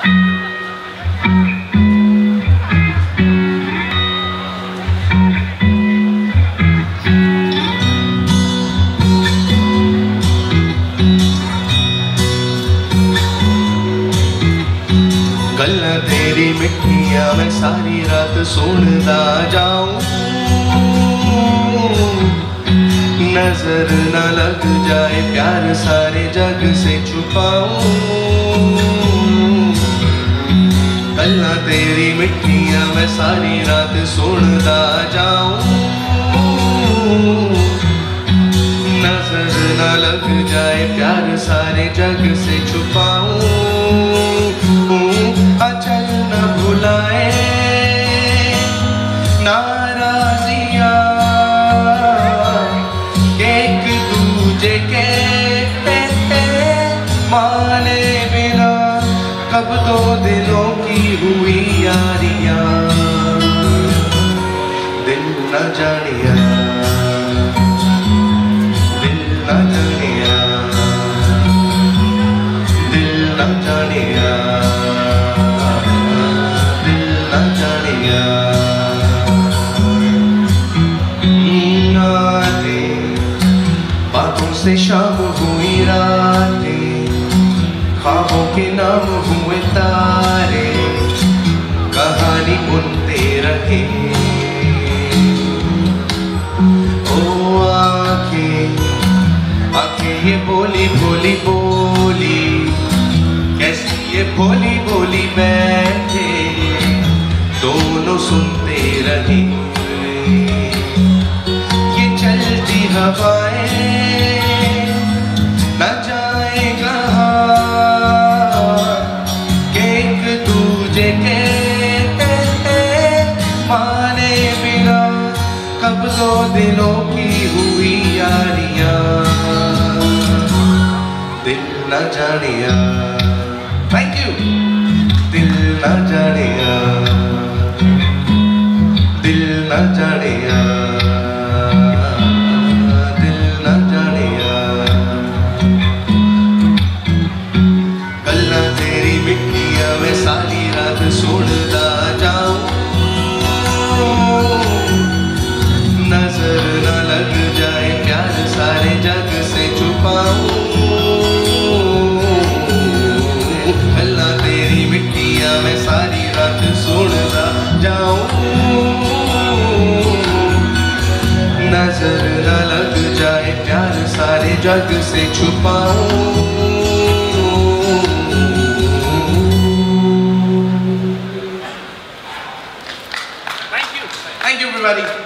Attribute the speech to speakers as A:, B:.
A: गल्ला तेरी मिट्टिया मैं सारी रात सुनता जाऊँ। नज़र न लग जाए, प्यार सारे जग से छुपाऊं। गल्ला तेरी मिट्टिया मैं सारी रात सुनता जाऊँ। नज़र न लग जाए प्यार सारे जग से छुपाऊं। कब दो दिलों की हुई यारिया। दिल न जानिया। दिल न दिल बातों से शाम बुनते रहे ओ आँखें आँखें ये बोली बोली बोली। कैसी ये बोली बोली बैठे। दोनों सुनते रहे। ये चलती हवाएँ न जानिया। थैंक यू दिल न जानिया। दिल न जानिया। नज़र न लग जाए प्यार सारे जग से छुपाऊं।
B: Thank you
A: thank you everybody